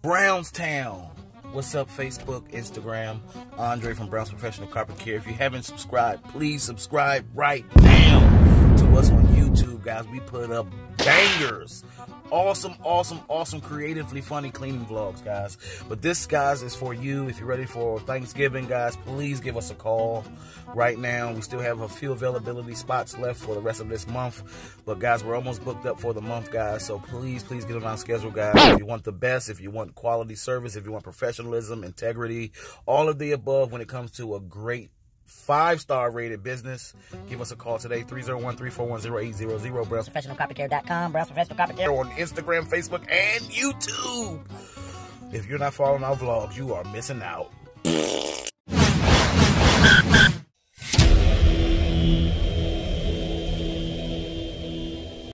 Brownstown. What's up, Facebook, Instagram? Andre from Brown's Professional Carpet Care. If you haven't subscribed, please subscribe right now to us on YouTube, guys. We put up bangers. Awesome, awesome, awesome, creatively funny cleaning vlogs, guys. But this, guys, is for you. If you're ready for Thanksgiving, guys, please give us a call right now. We still have a few availability spots left for the rest of this month. But, guys, we're almost booked up for the month, guys. So please, please get on our schedule, guys. If you want the best, if you want quality service, if you want professionalism, integrity, all of the above when it comes to a great five star rated business, give us a call today 301 341 0800. Browns ProfessionalCarpetCare.com, Browns Professional Carpet Care. on Instagram, Facebook, and YouTube. If you're not following our vlogs, you are missing out.